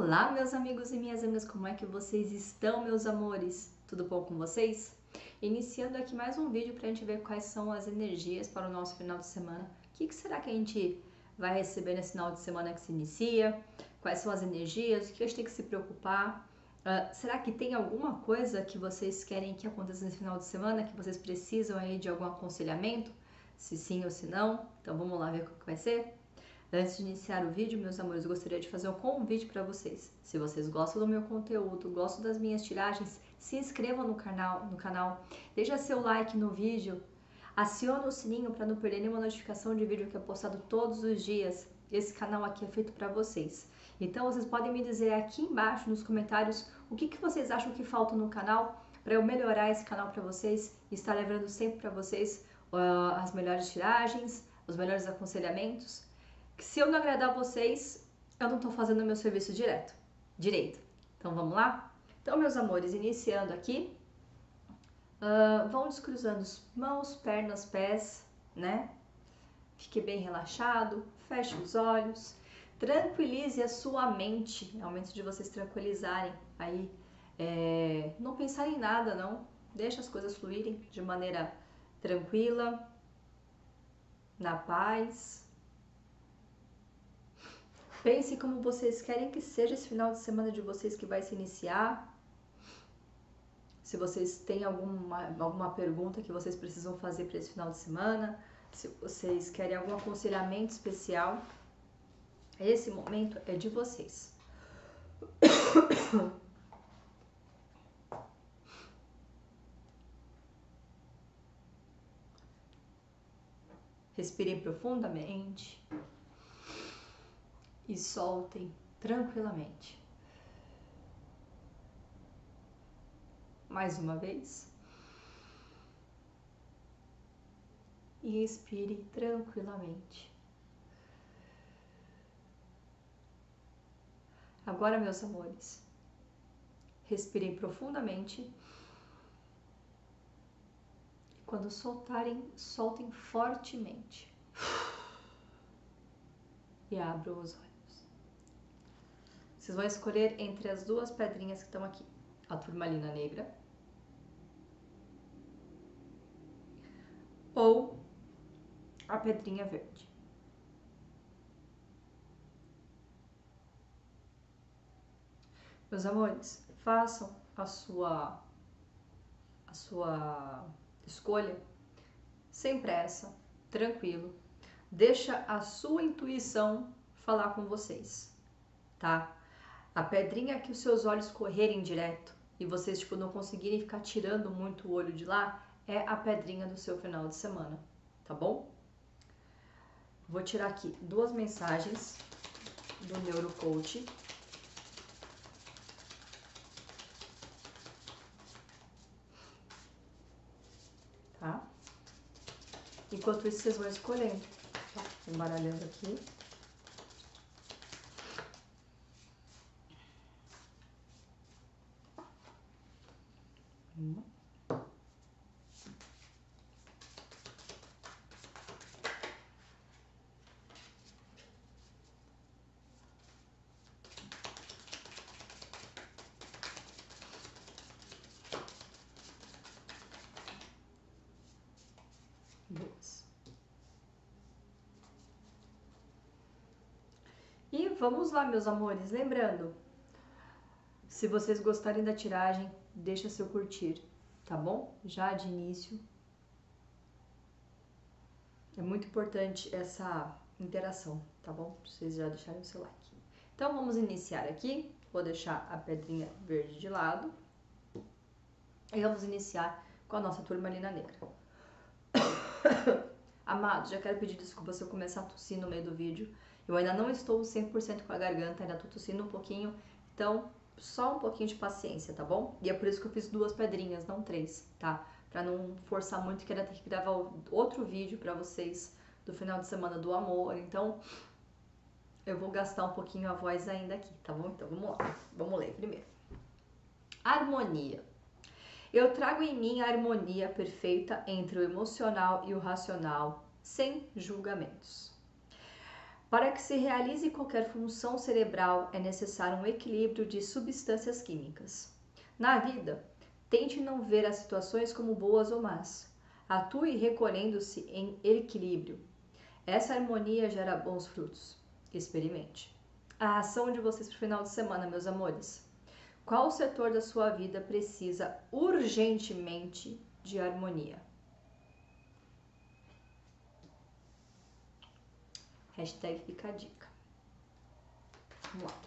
Olá, meus amigos e minhas amigas, como é que vocês estão, meus amores? Tudo bom com vocês? Iniciando aqui mais um vídeo para a gente ver quais são as energias para o nosso final de semana. O que, que será que a gente vai receber nesse final de semana que se inicia? Quais são as energias? O que a gente tem que se preocupar? Uh, será que tem alguma coisa que vocês querem que aconteça nesse final de semana, que vocês precisam aí de algum aconselhamento? Se sim ou se não? Então vamos lá ver o que vai ser? Antes de iniciar o vídeo, meus amores, gostaria de fazer um convite para vocês. Se vocês gostam do meu conteúdo, gostam das minhas tiragens, se inscrevam no canal, no canal, deixa seu like no vídeo, aciona o sininho para não perder nenhuma notificação de vídeo que é postado todos os dias. Esse canal aqui é feito para vocês. Então vocês podem me dizer aqui embaixo nos comentários o que, que vocês acham que falta no canal para eu melhorar esse canal para vocês e estar levando sempre para vocês uh, as melhores tiragens, os melhores aconselhamentos que se eu não agradar vocês, eu não estou fazendo o meu serviço direto, direito. Então vamos lá? Então, meus amores, iniciando aqui, uh, vão descruzando mãos, pernas, pés, né? Fique bem relaxado, feche os olhos, tranquilize a sua mente, é o momento de vocês tranquilizarem aí, é, não pensar em nada, não, deixa as coisas fluírem de maneira tranquila, na paz, Pense como vocês querem que seja esse final de semana de vocês que vai se iniciar. Se vocês têm alguma, alguma pergunta que vocês precisam fazer para esse final de semana, se vocês querem algum aconselhamento especial, esse momento é de vocês. Respirem profundamente e soltem tranquilamente. Mais uma vez. E expire tranquilamente. Agora, meus amores, respirem profundamente. E quando soltarem, soltem fortemente. E abram os olhos. Vocês vão escolher entre as duas pedrinhas que estão aqui. A turmalina negra ou a pedrinha verde. Meus amores, façam a sua a sua escolha sem pressa, tranquilo. Deixa a sua intuição falar com vocês, tá? A pedrinha que os seus olhos correrem direto e vocês tipo não conseguirem ficar tirando muito o olho de lá é a pedrinha do seu final de semana, tá bom? Vou tirar aqui duas mensagens do Neurocoach. Tá? Enquanto isso, vocês vão escolhendo. Tá? Embaralhando aqui. E vamos lá, meus amores. Lembrando, se vocês gostarem da tiragem, deixa seu curtir, tá bom? Já de início. É muito importante essa interação, tá bom? Vocês já deixarem o seu like. Então vamos iniciar aqui. Vou deixar a pedrinha verde de lado. E vamos iniciar com a nossa turmalina negra. Amados, já quero pedir desculpa se eu começar a tossir no meio do vídeo. Eu ainda não estou 100% com a garganta, ainda estou tossindo um pouquinho. Então, só um pouquinho de paciência, tá bom? E é por isso que eu fiz duas pedrinhas, não três, tá? Pra não forçar muito, que ainda ter que gravar outro vídeo pra vocês do final de semana do amor. Então, eu vou gastar um pouquinho a voz ainda aqui, tá bom? Então, vamos lá. Vamos ler primeiro. Harmonia. Eu trago em mim a harmonia perfeita entre o emocional e o racional, sem julgamentos. Para que se realize qualquer função cerebral é necessário um equilíbrio de substâncias químicas. Na vida, tente não ver as situações como boas ou más. Atue recolhendo-se em equilíbrio. Essa harmonia gera bons frutos. Experimente. A ação de vocês para o final de semana, meus amores. Qual setor da sua vida precisa urgentemente de harmonia? Hashtag fica a dica. Vamos lá.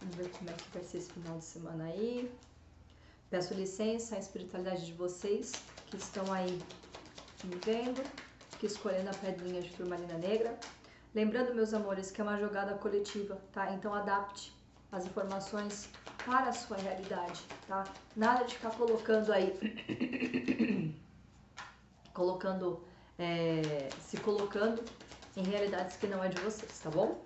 Vamos ver como é que vai ser esse final de semana aí. Peço licença à espiritualidade de vocês que estão aí me vendo, que escolhendo a pedrinha de turmalina negra. Lembrando, meus amores, que é uma jogada coletiva, tá? Então adapte as informações para a sua realidade, tá? Nada de ficar colocando aí, colocando, é, se colocando em realidades que não é de vocês, tá bom?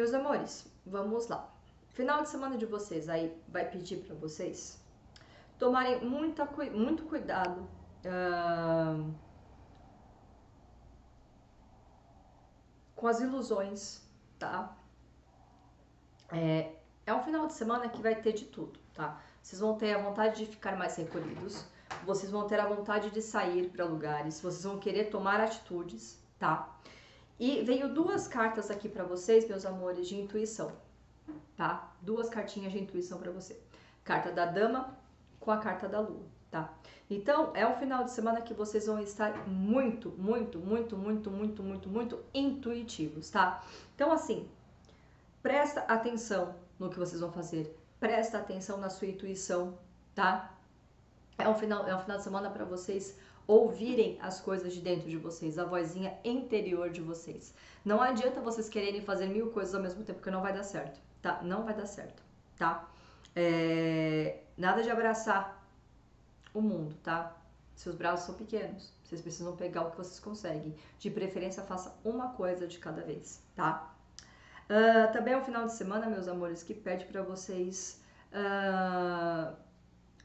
Meus amores, vamos lá. Final de semana de vocês aí vai pedir para vocês tomarem muita, muito cuidado uh, com as ilusões, tá? É, é um final de semana que vai ter de tudo, tá? Vocês vão ter a vontade de ficar mais recolhidos, vocês vão ter a vontade de sair para lugares, vocês vão querer tomar atitudes, tá? E veio duas cartas aqui para vocês, meus amores, de intuição, tá? Duas cartinhas de intuição para você. Carta da dama com a carta da lua, tá? Então, é um final de semana que vocês vão estar muito, muito, muito, muito, muito, muito, muito intuitivos, tá? Então, assim, presta atenção no que vocês vão fazer. Presta atenção na sua intuição, tá? É um final, é um final de semana para vocês ouvirem as coisas de dentro de vocês, a vozinha interior de vocês. Não adianta vocês quererem fazer mil coisas ao mesmo tempo, que não vai dar certo, tá? Não vai dar certo, tá? É... Nada de abraçar o mundo, tá? Seus braços são pequenos, vocês precisam pegar o que vocês conseguem. De preferência, faça uma coisa de cada vez, tá? Uh, também é um final de semana, meus amores, que pede para vocês uh,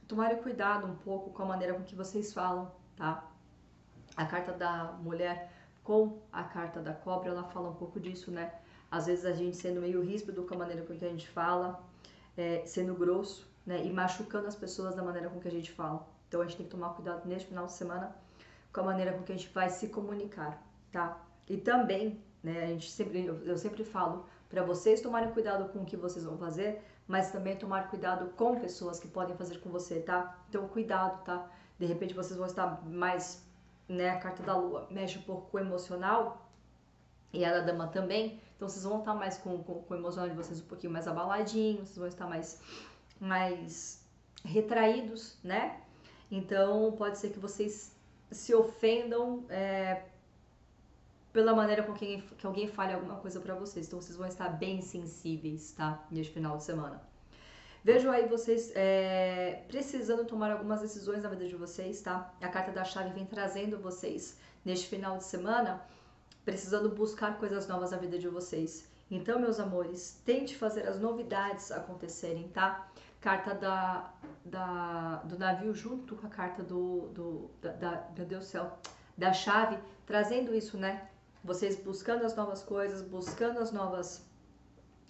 tomarem cuidado um pouco com a maneira com que vocês falam, tá? A carta da mulher com a carta da cobra, ela fala um pouco disso, né? Às vezes a gente sendo meio ríspido com a maneira com que a gente fala, é, sendo grosso, né? E machucando as pessoas da maneira com que a gente fala. Então a gente tem que tomar cuidado neste final de semana com a maneira com que a gente vai se comunicar, tá? E também, né? A gente sempre, eu sempre falo para vocês tomarem cuidado com o que vocês vão fazer, mas também tomar cuidado com pessoas que podem fazer com você, tá? Então cuidado, tá? De repente vocês vão estar mais, né, a carta da lua mexe um pouco com o emocional e a da dama também. Então vocês vão estar mais com, com, com o emocional de vocês um pouquinho mais abaladinho, vocês vão estar mais, mais retraídos, né? Então pode ser que vocês se ofendam é, pela maneira com que, que alguém fale alguma coisa para vocês. Então vocês vão estar bem sensíveis, tá? Neste final de semana. Vejo aí vocês é, precisando tomar algumas decisões na vida de vocês, tá? A carta da chave vem trazendo vocês neste final de semana, precisando buscar coisas novas na vida de vocês. Então, meus amores, tente fazer as novidades acontecerem, tá? Carta da, da, do navio junto com a carta do, do da, da, meu Deus do céu, da chave, trazendo isso, né? Vocês buscando as novas coisas, buscando as novas,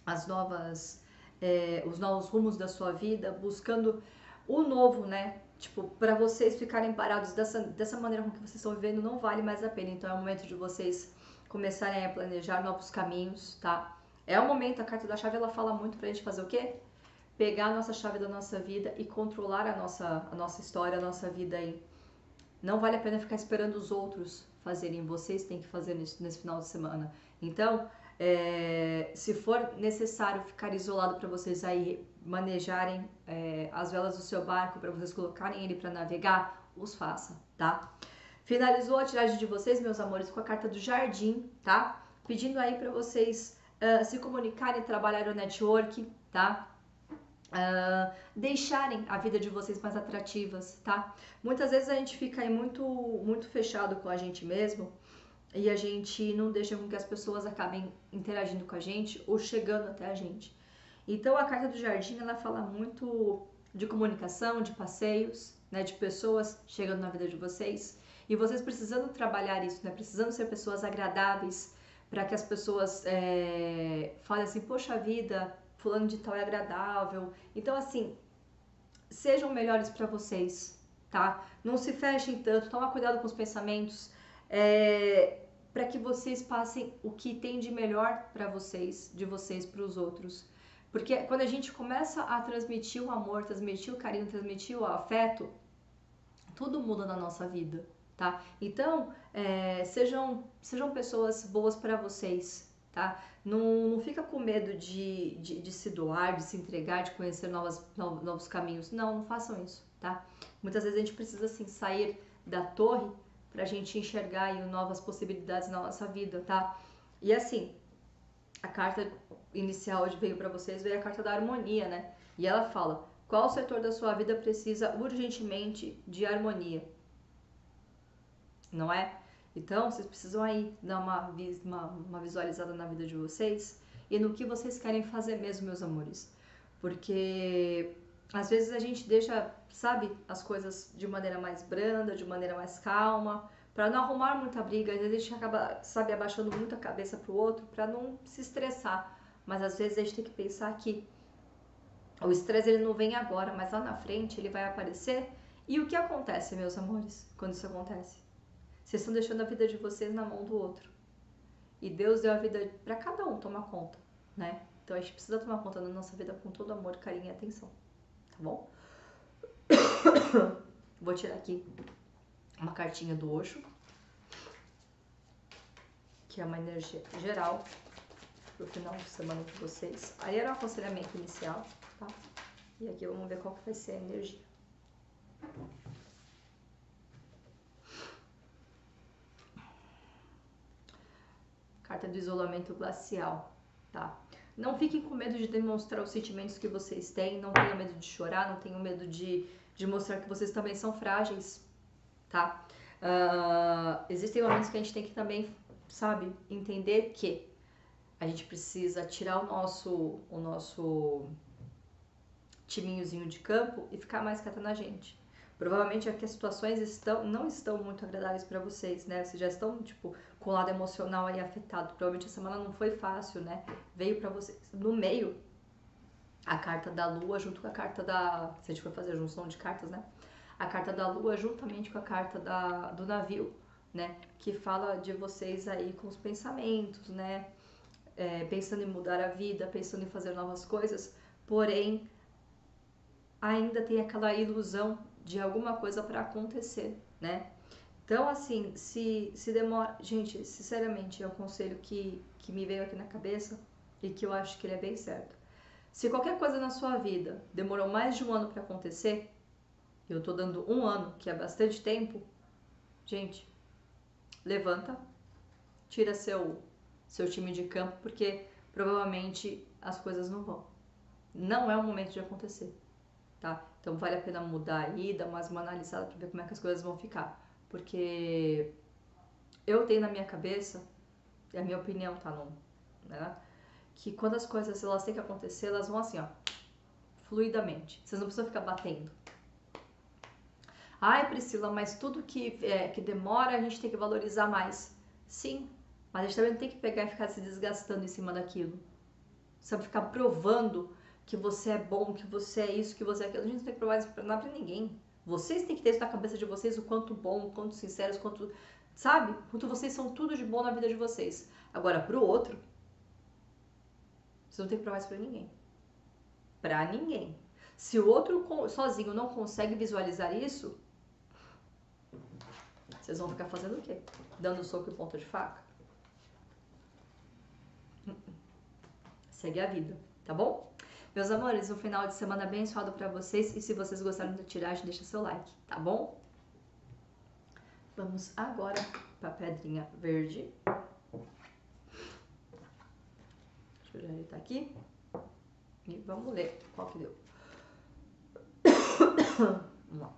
as novas é, os novos rumos da sua vida, buscando o novo, né? Tipo, para vocês ficarem parados dessa, dessa maneira com que vocês estão vivendo não vale mais a pena. Então é o momento de vocês começarem a planejar novos caminhos, tá? É o momento, a carta da chave ela fala muito pra gente fazer o quê? Pegar a nossa chave da nossa vida e controlar a nossa, a nossa história, a nossa vida aí. Não vale a pena ficar esperando os outros fazerem, vocês têm que fazer nesse, nesse final de semana. Então, é, se for necessário ficar isolado para vocês aí manejarem é, as velas do seu barco, para vocês colocarem ele para navegar, os faça, tá? Finalizou a tiragem de vocês, meus amores, com a carta do jardim, tá? Pedindo aí para vocês uh, se comunicarem, trabalhar o network, tá? Uh, deixarem a vida de vocês mais atrativas, tá? Muitas vezes a gente fica aí muito, muito fechado com a gente mesmo e a gente não deixa com que as pessoas acabem interagindo com a gente ou chegando até a gente. Então a carta do jardim ela fala muito de comunicação, de passeios, né, de pessoas chegando na vida de vocês. E vocês precisando trabalhar isso, né? Precisando ser pessoas agradáveis para que as pessoas é, falem assim, poxa vida, fulano de tal é agradável. Então, assim, sejam melhores para vocês, tá? Não se fechem tanto, toma cuidado com os pensamentos, é, para que vocês passem o que tem de melhor para vocês, de vocês para os outros. Porque quando a gente começa a transmitir o amor, transmitir o carinho, transmitir o afeto, tudo muda na nossa vida tá? Então, é, sejam, sejam pessoas boas para vocês, tá? Não, não fica com medo de, de, de, se doar, de se entregar, de conhecer novas, novos caminhos. Não, não façam isso, tá? Muitas vezes a gente precisa, assim, sair da torre para a gente enxergar aí, novas possibilidades na nossa vida, tá? E assim, a carta inicial hoje veio para vocês, veio a carta da harmonia, né? E ela fala, qual setor da sua vida precisa urgentemente de harmonia? não é? Então, vocês precisam aí dar uma, uma, uma visualizada na vida de vocês e no que vocês querem fazer mesmo, meus amores. Porque às vezes a gente deixa, sabe, as coisas de maneira mais branda, de maneira mais calma, para não arrumar muita briga. Às vezes a gente acaba, sabe, abaixando muito a cabeça pro outro para não se estressar. Mas às vezes a gente tem que pensar que o estresse ele não vem agora, mas lá na frente ele vai aparecer. E o que acontece, meus amores, quando isso acontece? Vocês estão deixando a vida de vocês na mão do outro. E Deus deu a vida para cada um tomar conta, né? Então a gente precisa tomar conta da nossa vida com todo amor, carinho e atenção, tá bom? Vou tirar aqui uma cartinha do Osho, que é uma energia geral pro final de semana de vocês. Aí era o aconselhamento inicial, tá? E aqui vamos ver qual que vai ser a energia. carta do isolamento glacial, tá? Não fiquem com medo de demonstrar os sentimentos que vocês têm, não tenham medo de chorar, não tenham medo de, de mostrar que vocês também são frágeis, tá? Uh, existem momentos que a gente tem que também, sabe, entender que a gente precisa tirar o nosso, o nosso timinhozinho de campo e ficar mais quieta na gente. Provavelmente é que as situações estão, não estão muito agradáveis para vocês, né? Vocês já estão, tipo, com o lado emocional aí afetado. Provavelmente a semana não foi fácil, né? Veio para vocês. No meio, a carta da lua junto com a carta da. Se a gente for fazer a junção de cartas, né? A carta da lua juntamente com a carta da, do navio, né? Que fala de vocês aí com os pensamentos, né? É, pensando em mudar a vida, pensando em fazer novas coisas, porém ainda tem aquela ilusão de alguma coisa para acontecer, né? Então, assim, se, se demora. Gente, sinceramente, é um conselho que, que me veio aqui na cabeça e que eu acho que ele é bem certo. Se qualquer coisa na sua vida demorou mais de um ano para acontecer, eu tô dando um ano, que é bastante tempo, gente, levanta, tira seu, seu time de campo, porque provavelmente as coisas não vão. Não é o momento de acontecer tá? Então vale a pena mudar aí, dar mais uma analisada para ver como é que as coisas vão ficar. Porque eu tenho na minha cabeça, é a minha opinião, tá? Não, né? Que quando as coisas elas têm que acontecer, elas vão assim, ó, fluidamente. Vocês não precisam ficar batendo. Ai, Priscila, mas tudo que, é, que demora a gente tem que valorizar mais. Sim, mas a gente também não tem que pegar e ficar se desgastando em cima daquilo. Sabe, ficar provando que você é bom, que você é isso, que você é aquilo. A gente não tem que provar isso pra nada pra ninguém. Vocês têm que ter isso na cabeça de vocês, o quanto bom, o quanto sinceros, o quanto. Sabe? Quanto vocês são tudo de bom na vida de vocês. Agora, pro outro, vocês não tem que provar isso pra ninguém. Pra ninguém. Se o outro sozinho não consegue visualizar isso, vocês vão ficar fazendo o quê? Dando soco e ponta de faca? Segue a vida, tá bom? Meus amores, um final de semana abençoado para vocês e se vocês gostaram da tiragem, deixa seu like, tá bom? Vamos agora para a pedrinha verde. Deixa eu já ajeitar aqui. E vamos ler qual que deu.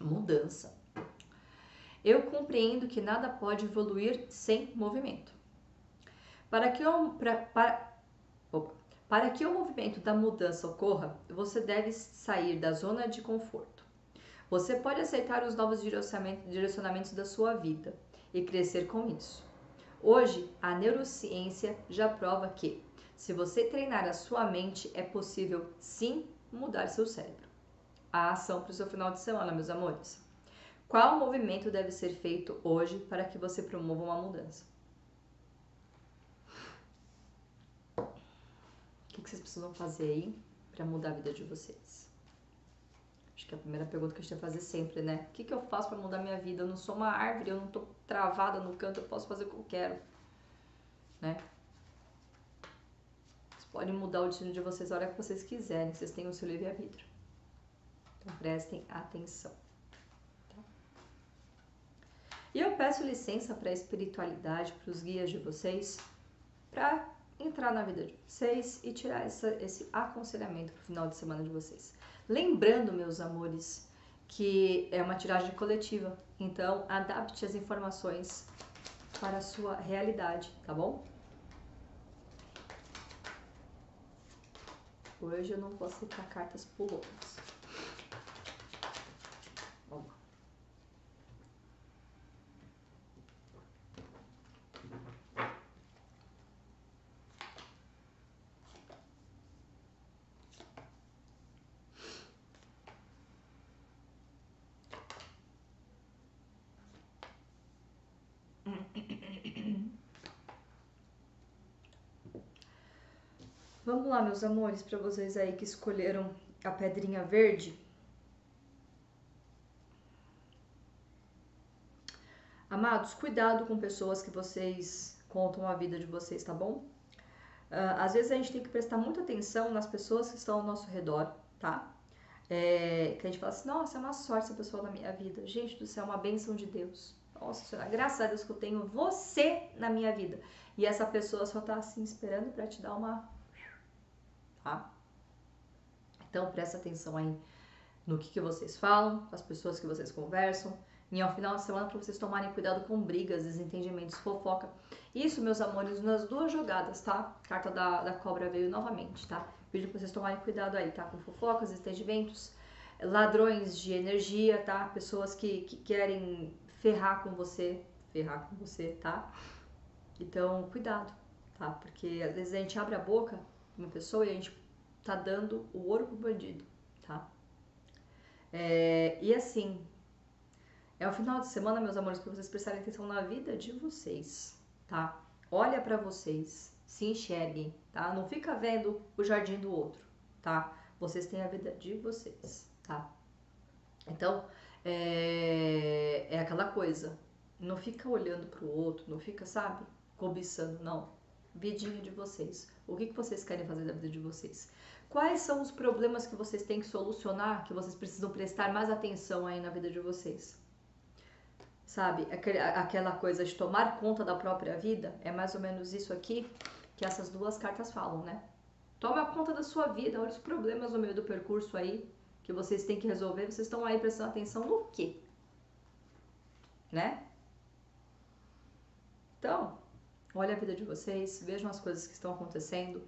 Mudança. Eu compreendo que nada pode evoluir sem movimento. Para que, o, pra, para, opa, para que o movimento da mudança ocorra, você deve sair da zona de conforto. Você pode aceitar os novos direcionamentos da sua vida e crescer com isso. Hoje, a neurociência já prova que, se você treinar a sua mente, é possível sim mudar seu cérebro. A ação para o seu final de semana, meus amores. Qual movimento deve ser feito hoje para que você promova uma mudança? O que vocês precisam fazer aí para mudar a vida de vocês? Acho que é a primeira pergunta que a gente vai fazer sempre, né? O que, que eu faço para mudar minha vida? Eu não sou uma árvore, eu não tô travada no canto, eu posso fazer o que eu quero, né? Vocês podem mudar o destino de vocês a hora que vocês quiserem, vocês têm o seu livre-arbítrio. Então prestem atenção. E eu peço licença para a espiritualidade, para os guias de vocês, para entrar na vida de vocês e tirar essa, esse aconselhamento para o final de semana de vocês. Lembrando, meus amores, que é uma tiragem coletiva, então adapte as informações para a sua realidade, tá bom? Hoje eu não vou aceitar cartas pulonas. Meus amores, para vocês aí que escolheram a pedrinha verde. Amados, cuidado com pessoas que vocês contam a vida de vocês, tá bom? Uh, às vezes a gente tem que prestar muita atenção nas pessoas que estão ao nosso redor, tá? É, que a gente fala assim, nossa, é uma sorte essa pessoa na minha vida. Gente do céu, é uma bênção de Deus. Nossa Senhora, graças a Deus que eu tenho você na minha vida. E essa pessoa só tá assim esperando para te dar uma tá? Então presta atenção aí no que, que vocês falam, com as pessoas que vocês conversam. E ao final de semana para vocês tomarem cuidado com brigas, desentendimentos, fofoca. Isso, meus amores, nas duas jogadas, tá? Carta da, da cobra veio novamente, tá? Pedido para vocês tomarem cuidado aí, tá? Com fofocas, desentendimentos, ladrões de energia, tá? Pessoas que, que querem ferrar com você, ferrar com você, tá? Então, cuidado, tá? Porque às vezes a gente abre a boca uma pessoa e a gente tá dando o ouro pro bandido, tá? É, e assim, é o final de semana, meus amores, para vocês prestarem atenção na vida de vocês, tá? Olha para vocês, se enxerguem, tá? Não fica vendo o jardim do outro, tá? Vocês têm a vida de vocês, tá? Então, é, é aquela coisa, não fica olhando pro outro, não fica, sabe, cobiçando, não vidinha de vocês. O que, que vocês querem fazer da vida de vocês? Quais são os problemas que vocês têm que solucionar, que vocês precisam prestar mais atenção aí na vida de vocês? Sabe, aquela coisa de tomar conta da própria vida, é mais ou menos isso aqui que essas duas cartas falam, né? Toma conta da sua vida, olha os problemas no meio do percurso aí que vocês têm que resolver, vocês estão aí prestando atenção no quê? Né? Então, Olha a vida de vocês, vejam as coisas que estão acontecendo.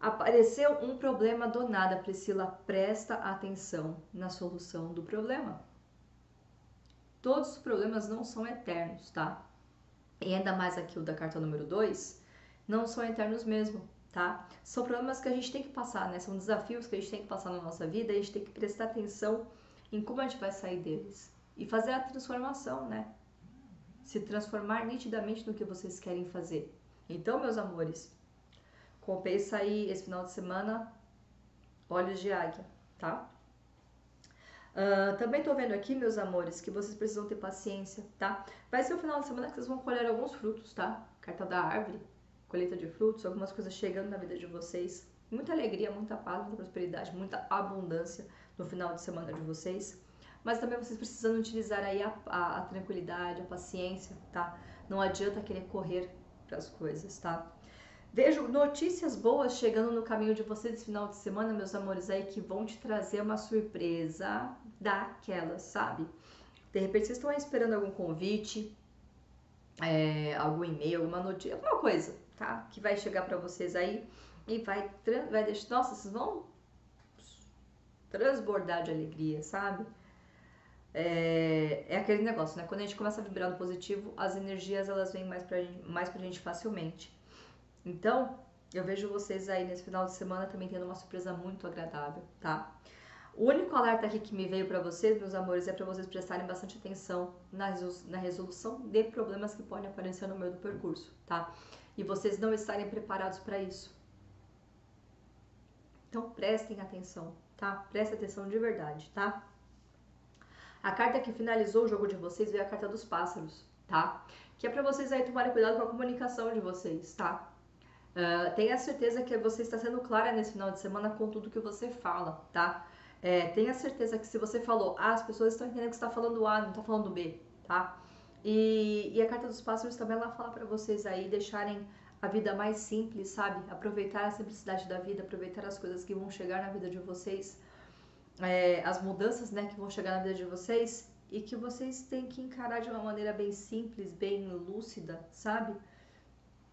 Apareceu um problema do nada, Priscila, presta atenção na solução do problema. Todos os problemas não são eternos, tá? E ainda mais aqui o da carta número 2, não são eternos mesmo, tá? São problemas que a gente tem que passar, né? São desafios que a gente tem que passar na nossa vida e a gente tem que prestar atenção em como a gente vai sair deles e fazer a transformação, né? Se transformar nitidamente no que vocês querem fazer. Então, meus amores, compensa aí esse final de semana olhos de águia, tá? Uh, também tô vendo aqui, meus amores, que vocês precisam ter paciência, tá? Vai ser o final de semana que vocês vão colher alguns frutos, tá? Carta da árvore, colheita de frutos, algumas coisas chegando na vida de vocês. Muita alegria, muita paz, muita prosperidade, muita abundância no final de semana de vocês. Mas também vocês precisam utilizar aí a, a, a tranquilidade, a paciência, tá? Não adianta querer correr para as coisas, tá? Vejo notícias boas chegando no caminho de vocês esse final de semana, meus amores, aí que vão te trazer uma surpresa daquela, sabe? De repente vocês estão aí esperando algum convite, é, algum e-mail, alguma notícia, alguma coisa, tá? Que vai chegar para vocês aí e vai, vai deixar. Nossa, vocês vão transbordar de alegria, sabe? É, é, aquele negócio, né? Quando a gente começa a vibrar no positivo, as energias elas vêm mais pra gente, mais pra gente facilmente. Então, eu vejo vocês aí nesse final de semana também tendo uma surpresa muito agradável, tá? O único alerta aqui que me veio para vocês, meus amores, é para vocês prestarem bastante atenção na, na resolução de problemas que podem aparecer no meio do percurso, tá? E vocês não estarem preparados para isso. Então prestem atenção, tá? Prestem atenção de verdade, tá? A carta que finalizou o jogo de vocês veio a carta dos pássaros, tá? Que é para vocês aí tomarem cuidado com a comunicação de vocês, tá? Uh, tenha certeza que você está sendo clara nesse final de semana com tudo que você fala, tá? É, tenha certeza que se você falou A, as pessoas estão entendendo que você está falando A, não está falando B, tá? E, e, a carta dos pássaros também ela fala para vocês aí deixarem a vida mais simples, sabe? Aproveitar a simplicidade da vida, aproveitar as coisas que vão chegar na vida de vocês, é, as mudanças, né, que vão chegar na vida de vocês e que vocês têm que encarar de uma maneira bem simples, bem lúcida, sabe?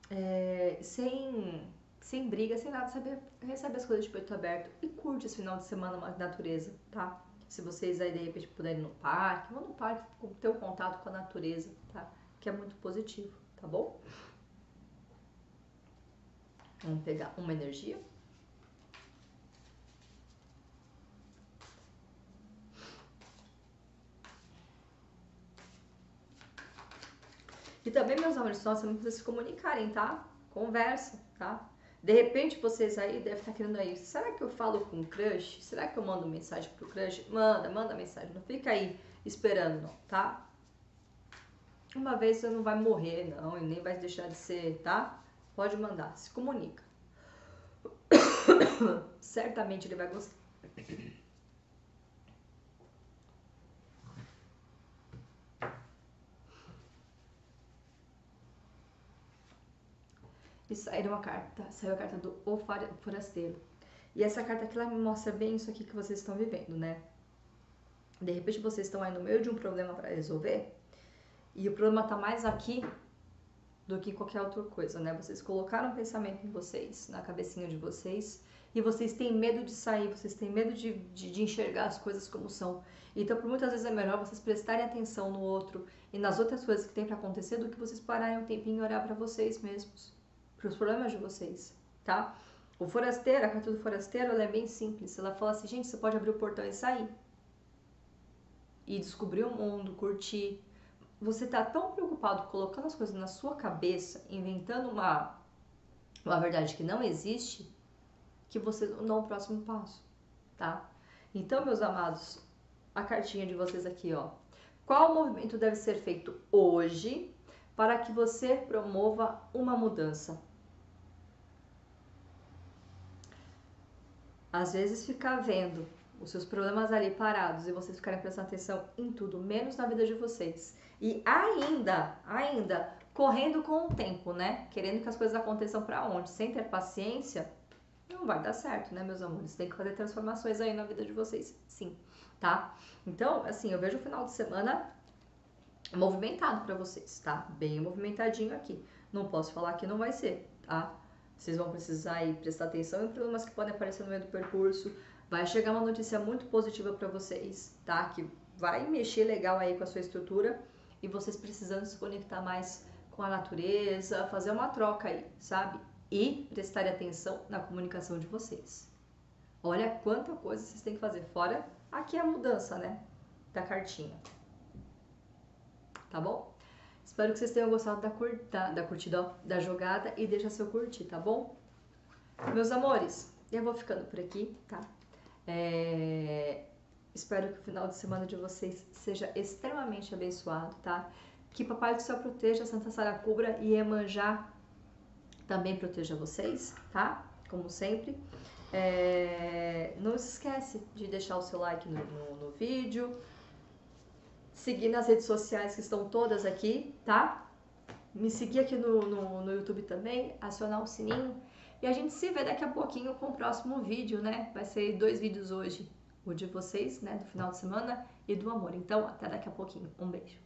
é, sem, sem briga, sem nada, sabe? Recebe as coisas de peito aberto e curte esse final de semana na natureza, tá? Se vocês aí de repente puderem ir no parque, vão no parque ter um contato com a natureza, tá? Que é muito positivo, tá bom? Vamos pegar uma energia. E também, meus amores, nós temos que se comunicarem, tá? Conversa, tá? De repente vocês aí devem estar querendo aí, será que eu falo com o crush? Será que eu mando mensagem pro crush? Manda, manda mensagem, não fica aí esperando não, tá? Uma vez você não vai morrer não, e nem vai deixar de ser, tá? Pode mandar, se comunica. Certamente ele vai gostar. E uma carta, saiu a carta do O Forasteiro. E essa carta aqui ela me mostra bem isso aqui que vocês estão vivendo, né? De repente vocês estão aí no meio de um problema para resolver e o problema tá mais aqui do que qualquer outra coisa, né? Vocês colocaram um pensamento em vocês, na cabecinha de vocês, e vocês têm medo de sair, vocês têm medo de, de, de, enxergar as coisas como são. Então, por muitas vezes é melhor vocês prestarem atenção no outro e nas outras coisas que tem para acontecer do que vocês pararem um tempinho e olhar para vocês mesmos para os problemas de vocês, tá? O forasteiro, a carta do forasteiro, ela é bem simples. Ela fala assim, gente, você pode abrir o portão e sair. E descobrir o mundo, curtir. Você tá tão preocupado colocando as coisas na sua cabeça, inventando uma, uma verdade que não existe, que você não dá o próximo passo, tá? Então, meus amados, a cartinha de vocês aqui, ó. Qual movimento deve ser feito hoje para que você promova uma mudança? Às vezes ficar vendo os seus problemas ali parados e vocês ficarem prestando atenção em tudo, menos na vida de vocês. E ainda, ainda, correndo com o tempo, né? Querendo que as coisas aconteçam para onde? Sem ter paciência, não vai dar certo, né, meus amores? Tem que fazer transformações aí na vida de vocês, sim, tá? Então, assim, eu vejo o final de semana movimentado para vocês, tá? Bem movimentadinho aqui. Não posso falar que não vai ser, tá? Vocês vão precisar aí prestar atenção em problemas que podem aparecer no meio do percurso. Vai chegar uma notícia muito positiva para vocês, tá? Que vai mexer legal aí com a sua estrutura e vocês precisando se conectar mais com a natureza, fazer uma troca aí, sabe? E prestar atenção na comunicação de vocês. Olha quanta coisa vocês têm que fazer. Fora aqui a mudança, né? Da cartinha. Tá bom? Espero que vocês tenham gostado da, curta, da curtida, da jogada e deixa seu curtir, tá bom? Meus amores, eu vou ficando por aqui, tá? É... Espero que o final de semana de vocês seja extremamente abençoado, tá? Que Papai do Céu proteja, Santa Sara cubra e Emanjá também proteja vocês, tá? Como sempre. É... Não se esquece de deixar o seu like no, no, no vídeo, seguir nas redes sociais que estão todas aqui, tá? Me seguir aqui no, no, no YouTube também, acionar o sininho. E a gente se vê daqui a pouquinho com o próximo vídeo, né? Vai ser dois vídeos hoje. O de vocês, né? Do final de semana e do amor. Então, até daqui a pouquinho. Um beijo.